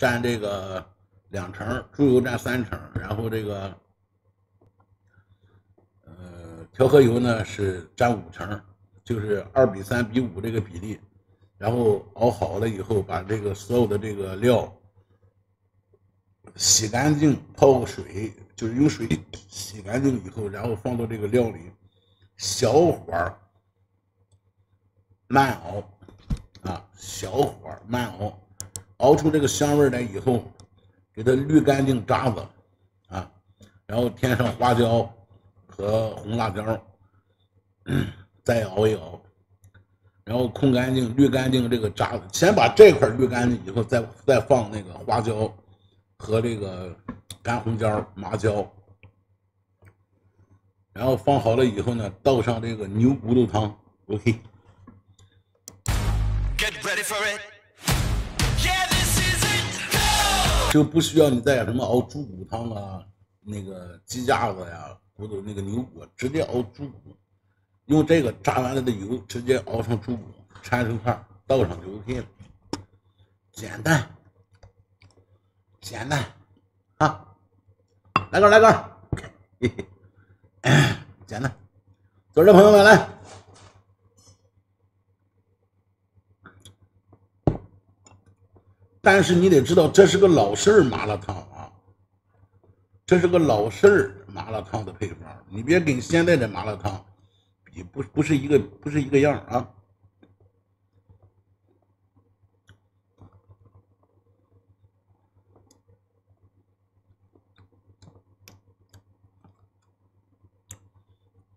占这个两成，猪油占三成，然后这个呃调和油呢是占五成，就是二比三比五这个比例。然后熬好了以后，把这个所有的这个料洗干净，泡个水，就是用水洗干净以后，然后放到这个料里，小火慢熬啊，小火慢熬，熬出这个香味来以后，给它滤干净渣子啊，然后添上花椒和红辣椒，再熬一熬。然后控干净、滤干净这个渣子，先把这块滤干净以后，再再放那个花椒和这个干红椒、麻椒，然后放好了以后呢，倒上这个牛骨头汤，OK。Get ready for it. Yeah! 就不需要你再什么熬猪骨汤啊，那个鸡架子呀、骨头那个牛骨，直接熬猪骨。用这个炸完了的油直接熬成猪骨，掺成块，倒上就 OK 了。简单，简单啊！来个来个，嘿嘿，简单。走着，朋友们来。但是你得知道，这是个老式儿麻辣烫啊，这是个老式儿麻辣烫的配方，你别跟现在的麻辣烫。比不不是一个不是一个样啊！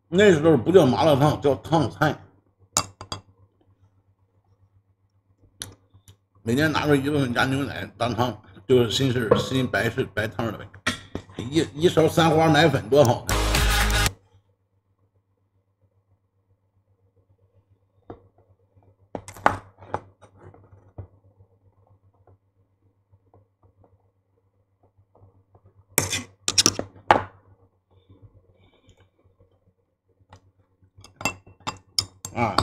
那时候不叫麻辣烫，叫烫菜。每天拿着一份加牛奶当汤，就是新式新白式白汤的呗。一一勺三花奶粉多好呢！啊！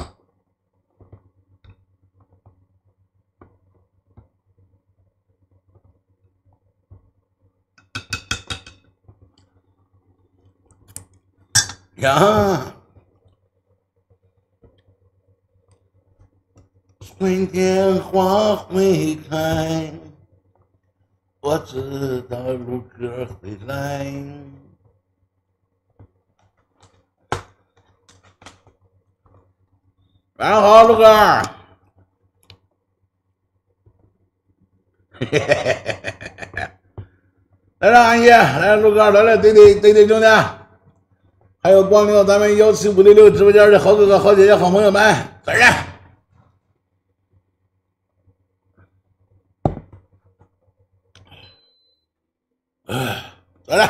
呀！春天花会开，我知道鹿哥会来。晚上好，陆哥。嘿嘿嘿嘿嘿嘿来了，阿姨，来，陆哥，来来，对对对对，兄弟，还有光临到咱们幺七五六六直播间的好哥哥、好姐姐、好朋友们，走人。哎，走人。